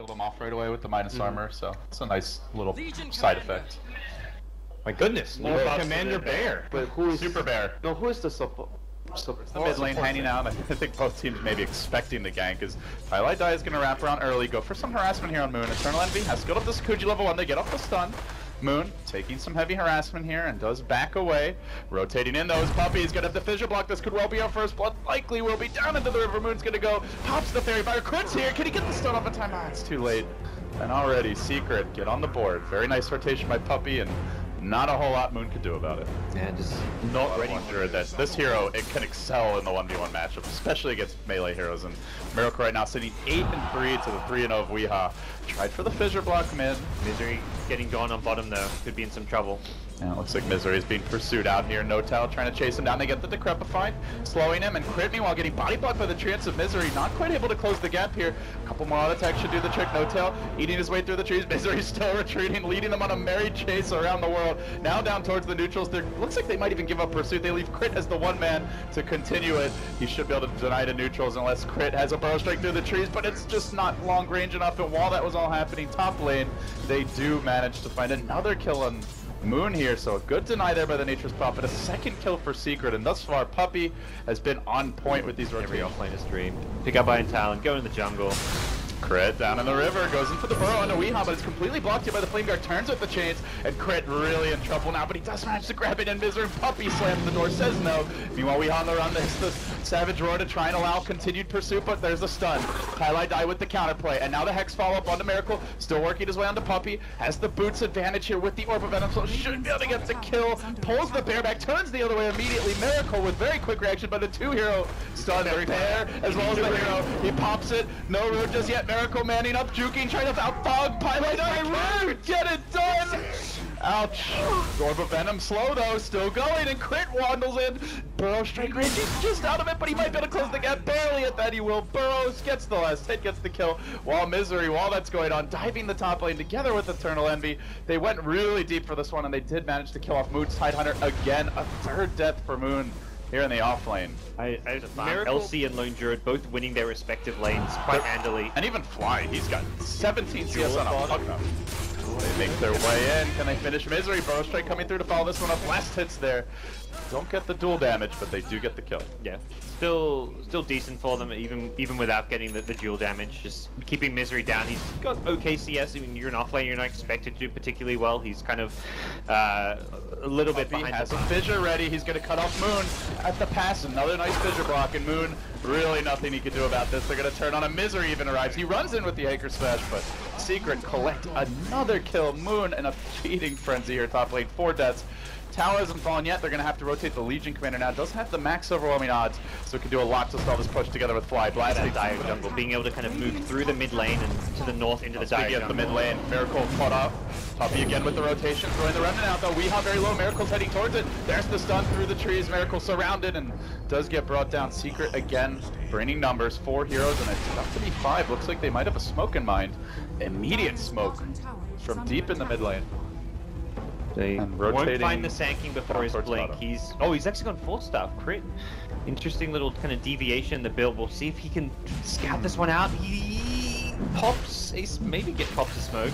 killed him off right away with the minus Mm-hmm. armor, so it's a nice little side effect. My goodness, More more Commander the Bear. But who is Super Bear. No, who is the support? support The mid lane hanging out. I think both teams may be expecting the gank as Pieliedie is going to wrap around early, go for some harassment here on Moon. Eternal Envy has to go up the Sakuji level 1, they get off the stun. Moon taking some heavy harassment here and does back away. Rotating in those puppies, gonna have the fissure block. This could well be our first blood. Likely will be down into the river. Moon's gonna go. Pops the Faerie Fire. Crits here. Can he get the stun off in time? Ah, it's too late. And already, Secret, get on the board. Very nice rotation by Puppey and not a whole lot Moon could do about it. Yeah, just Not ready for that. This hero, it can excel in the 1v1 matchup, especially against melee heroes. And Miracle right now sitting 8 and 3 to the 3 and 0 of Weehaw. Tried for the fissure block mid. Misery getting gone on bottom though. Could be in some trouble. Yeah, it looks like Misery is being pursued out here. No Tail trying to chase him down. They get the Decrepified, slowing him, and Crit meanwhile getting body blocked by the Treants of Misery. Not quite able to close the gap here. A couple more auto attacks should do the trick. No Tail eating his way through the trees. Misery still retreating, leading them on a merry chase around the world. Now down towards the neutrals. There looks like they might even give up pursuit. They leave Crit as the one man to continue it. He should be able to deny to neutrals unless Crit has a burrow strike through the trees, but it's just not long range enough. And while that was all happening, top lane, they do manage to find another kill on Moon here, so a good deny there by the Nature's Prophet. A second kill for Secret, and thus far, Puppey has been on point with these Every rotations. offlane is dream. Pick up Iron Talon, go in the jungle. Crit down in the river, goes in for the burrow onto Weehaw, but it's completely blocked here by the Flame Guard, turns with the chains, and Crit really in trouble now, but he does manage to grab it, and Misery Puppey slams the door, says no. Meanwhile, Weehaw on the run, there's the Savage Roar to try and allow continued pursuit, but there's a stun. Pieliedie with the counterplay, and now the Hex follow-up onto Miracle, still working his way onto Puppey, has the boots advantage here with the Orb of Venom, so should be able to get the kill, pulls the bear back, turns the other way immediately, Miracle with very quick reaction, but the two hero stun, the bear, as well as the hero, he pops it, no root just yet, Miracle manning up, juking, trying to outfog, Pieliedie, root, get it done! Ouch. Orb of Venom slow though, still going, and Crit wandles in. Burrow strike range, he's just out of it, but he might be able to close the gap. Barely at that he will. Burrows gets the last hit, gets the kill. While Misery, while that's going on, diving the top lane together with Eternal Envy. They went really deep for this one, and they did manage to kill off Moon's Tidehunter again. A third death for Moon here in the off lane. I, I Miracle- LC and Lone Druid both winning their respective lanes quite handily. And even Fly, he's got 17 CS on a Pugna. They make their way in. Can they finish Misery? Burrow Strike coming through to follow this one up. Last hits there. Don't get the dual damage, but they do get the kill. Yeah, still still decent for them, even even without getting the, the dual damage. Just keeping Misery down. He's got okay CS. I mean, you're an offlane, you're not expected to do particularly well. He's kind of uh, a little bit He behind. has the a fissure ready. He's going to cut off Moon at the pass. Another nice fissure block, and Moon, really nothing he can do about this. They're going to turn on him. Misery even arrives. He runs in with the Anchor Smash, but Secret collect another kill. Moon in a feeding frenzy here, top lane. Four deaths. Tower hasn't fallen yet. They're going to have to rotate the Legion Commander now. Does have the max overwhelming odds, so it can do a lot to stall this push together with Fly. Blasting dire jungle, being able to kind of move through the mid lane and to the north into the of the jungle. mid lane, Miracle caught up. Puppey again with the rotation, throwing the remnant out though. Weehaw very low, Miracle's heading towards it. There's the stun through the trees. Miracle surrounded and does get brought down. Secret again, bringing numbers, four heroes, and it's about to be five. Looks like they might have a smoke in mind. Immediate smoke from deep in the mid lane. They won't find the Sand King before his blink. He's oh, he's actually gone full staff crit. Interesting little kind of deviation in the build. We'll see if he can scout this one out. He pops, he's maybe get pops a smoke.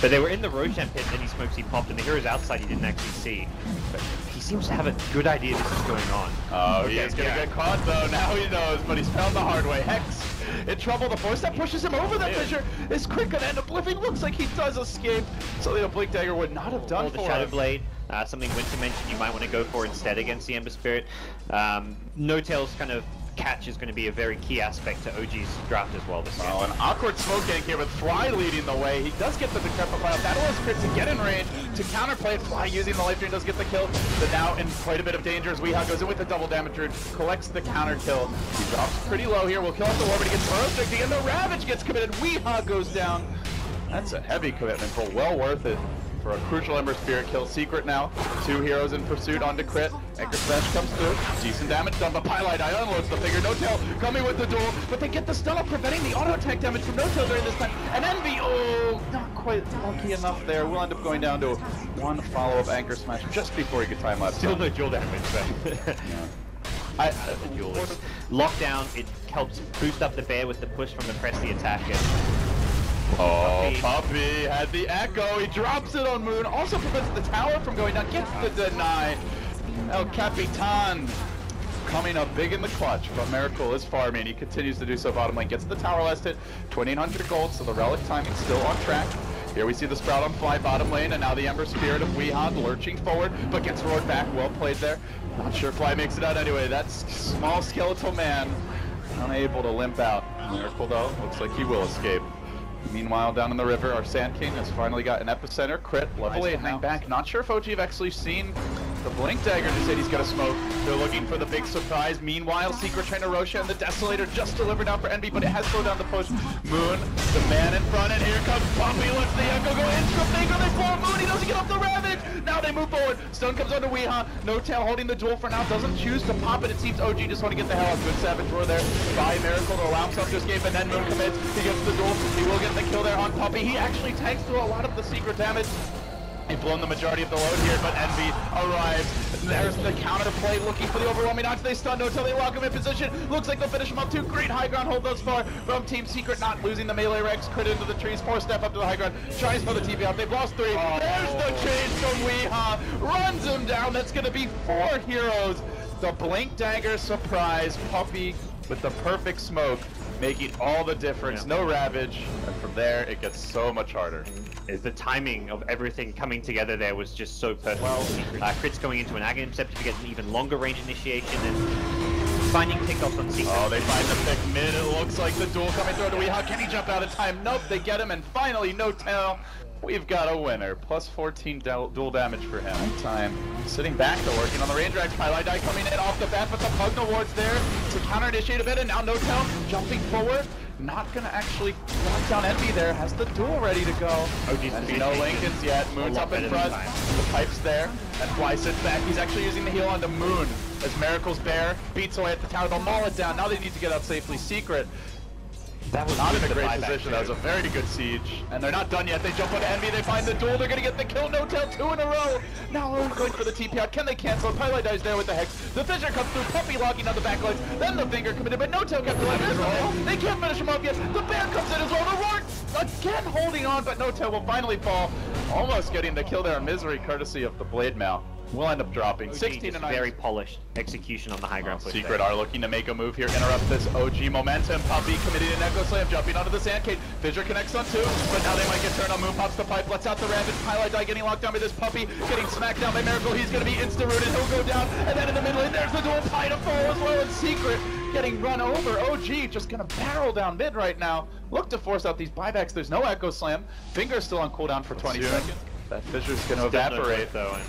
But they were in the Roshan pit, and then he smokes, he popped, and the hero's outside he didn't actually see. But he seems to have a good idea this is going on. Oh, Okay, is gonna yeah. get caught though. Now he knows, but he's found the hard way. Hex in trouble. The force that pushes him over that fissure is quick gonna end up living. Looks like he does escape. Something a Blink Dagger would not have done the for Shadow him. Blade, uh, something Winter mentioned you might want to go for instead against the Ember Spirit. Um, no Tail's kind of catch is going to be a very key aspect to OG's draft as well this year. Oh, an awkward smoke gank here with Fly leading the way. He does get the Decrepify up. That allows Crit to get in range to counterplay it. Fly using the life drain does get the kill. But now in quite a bit of danger as Weehaw goes in with the double damage rune, collects the counter kill. He drops pretty low here. We'll kill off the war, but he gets perfect. And the Ravage gets committed. Weehaw goes down. That's a heavy commitment, but well worth it. For a crucial Ember Spirit kill. Secret now. Two heroes in pursuit onto crit. Anchor Smash comes through. Decent damage done, but Pieliedie unloads the figure. No tail coming with the duel, but they get the stun up, preventing the auto attack damage from No Tail during this time. And Envy, oh, not quite lucky enough there. We'll end up going down to one follow-up Anchor Smash just before he could time up. Still no dual damage, but yeah. I, the duel is lockdown. It helps boost up the bear with the push from the press the attack. And Oh, Puppey. Had the echo. He drops it on Moon. Also prevents the tower from going down. Gets the deny. El Capitan coming up big in the clutch, but Miracle is farming. He continues to do so bottom lane. Gets the tower last hit. 2800 gold, so the relic timing still on track. Here we see the Sprout on fly bottom lane, and now the Ember Spirit of Weehawk lurching forward, but gets roared back. Well played there. Not sure Fly makes it out anyway. That small skeletal man unable to limp out. Miracle though, looks like he will escape. Meanwhile, down in the river, our Sand King has finally got an epicenter crit, level Nice 8 hang back. Not sure if OG have actually seen the Blink Dagger to say he's got a smoke. They're looking for the big surprise. Meanwhile, Secret Trainer Rosha and the Desolator just delivered out for Envy, but it has slowed down the push. Moon, the man in front, and here comes Puppey. Lets the Echo go in. Finger, they pull Moon. He doesn't get off the Ravage. Now they move forward. Stone comes onto Weeha. No tail holding the duel for now. Doesn't choose to pop it. It seems OG just want to get the hell out. Good Savage Roar there by Miracle to allow himself to escape, and then Moon commits. He gets the duel. He will get the kill there on Puppey. He actually tanks through a lot of the secret damage. They've blown the majority of the load here, but Envy arrives. There's the counter play looking for the overwhelming odds. They stun no until they lock him in position. Looks like they'll finish him up too. Great high ground hold thus far from Team Secret, not losing the melee Rex. Crit into the trees. Four step up to the high ground. Tries for the TP out. They've lost three. Oh. There's the change from Weeha. Runs him down. That's going to be four heroes. The Blink Dagger surprise. Puppey with the perfect smoke. Making all the difference. Yeah. No Ravage. And from there, it gets so much harder. Is the timing of everything coming together there was just so perfect. Well, uh, Crit's going into an Ag Intercept to get an even longer range initiation and finding takeoffs on Secret. Oh, they find the pick mid. It looks like the duel coming through to Weehaw. Can he jump out of time? Nope, they get him, and finally, no tail. We've got a winner. Plus 14 dual damage for him. Time. Sitting back, to working on the range rack. Pieliedie coming in off the bat, but the Pugna Ward's there to counter initiate a bit, and now no tail jumping forward. Not gonna actually lock down Envy there. Has the duel ready to go. OG's and no Lincolns yet. Moon's up in front. The pipe's there, and Fly sits back. He's actually using the heal on the Moon as Miracle's Bear beats away at the tower. They'll maul it down. Now they need to get out safely. Secret that was not in a great position. That was a very good siege. And they're not done yet. They jump on Envy. They find the duel. They're going to get the kill. No tail two in a row. Now we're going for the TP out. Can they cancel? Pilot dies there with the Hex. The Fissure comes through. Puppey locking on the back legs. Then the Finger committed, but no tail kept alive. There's the. They can't finish him off yet. The Bear comes in as well. The Roar again holding on, but no tail will finally fall. Almost getting the kill there on Misery, courtesy of the Blade Mail. Will end up dropping. OG 16 just to 9. very polished execution on the high ground oh, push Secret there. are looking to make a move here, interrupt this OG momentum. Puppey committing an Echo Slam, jumping onto the Sand King. Fissure connects on two, but now they might get turned on. Moon pops the pipe, lets out the Ravage. Pieliedie getting locked down by this Puppey, getting smacked down by Miracle. He's going to be insta-rooted. He'll go down, and then in the middle lane, there's the dual Pie to fall as well as Secret getting run over. OG just going to barrel down mid right now. Look to force out these buybacks. There's no Echo Slam. Finger's still on cooldown for 20 see it. seconds. That Fissure's going to evaporate. though. And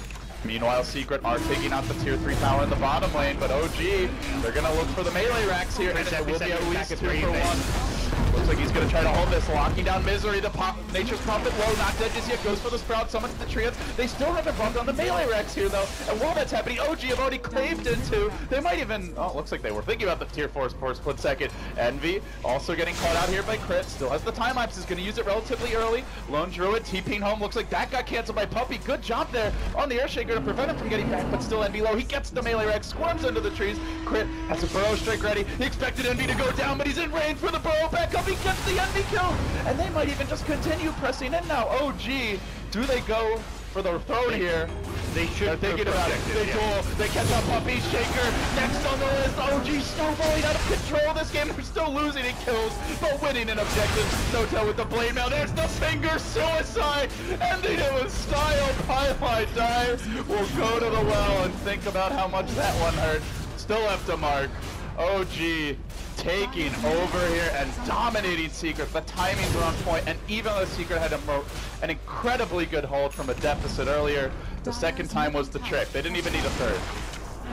Meanwhile, Secret are taking out the tier 3 tower in the bottom lane, but OG, they're gonna look for the melee racks here, and it will be at least 2 for 1. Looks like he's gonna try to hold this, locking down Misery, the pop, Nature's Prophet low, not dead just yet, goes for the Sprout, summons the Treants. They still haven't bumped on the melee racks here though, and while that's happening, OG have already claved into, they might even, oh, looks like they were thinking about the tier 4 for a split second. Envy, also getting caught out here by Crit, still has the time lapse, is gonna use it relatively early. Lone Druid, TPing home, looks like that got canceled by Puppey, good job there on the Earthshaker to prevent him from getting back, but still Envy low. He gets the melee rack, squirms into the trees. Crit has a burrow strike ready. He expected Envy to go down, but he's in range for the burrow back up. He gets the Envy kill, and they might even just continue pressing in now. Oh, OG, do they go for the throne here? they should They're thinking about it. objective, They yeah. duel. They catch up Puppey Shaker. Next on the list, oh, OG snowballing out of control. This game, they're still losing in kills, but winning in objectives. No tail with the blade mail. There's the finger suicide. Ending it with style. Pieliedie. We'll go to the well and think about how much that one hurt. Still left a mark. Oh, OG taking over here and dominating Secret. The timings were on point, and even though Secret had a mo- an incredibly good hold from a deficit earlier, the second time was the trick. They didn't even need a third.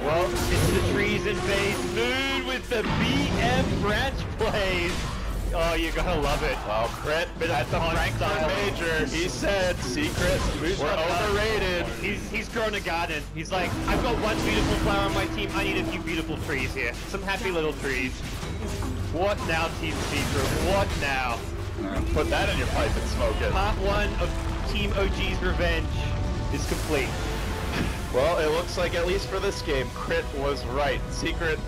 Well, it's the trees and base moon with the BM branch plays. Oh, you're gonna love it. Well, Crit at the on Frankfurt. Major, he said Secret were overrated. He's he's grown a garden. He's like, I've got one beautiful flower on my team. I need a few beautiful trees here. Some happy little trees. What now, Team Secret? What now? Put that in your pipe and smoke it. Part one of Team OG's revenge is complete. Well, it looks like at least for this game, Crit was right. Secret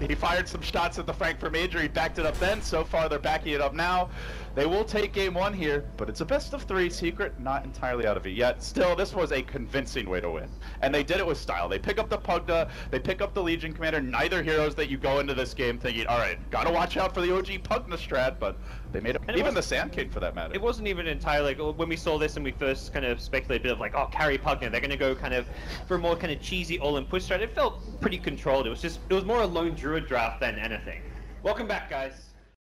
he fired some shots at the Frankfurt Major. He backed it up then. So far, they're backing it up now. They will take game one here, but it's a best of three. Secret not entirely out of it yet. Still, this was a convincing way to win. And they did it with style. They pick up the Pugna, they pick up the Legion Commander. Neither heroes that you go into this game thinking, all right, gotta watch out for the OG Pugna strat, but they made it. And it even the Sand King for that matter. It wasn't even entirely like when we saw this and we first kind of speculated a bit of like, oh, carry Pugna, they're gonna go kind of for a more kind of cheesy all-in push strat. It felt pretty controlled. It was just it was more a lone druid draft than anything. Welcome back, guys.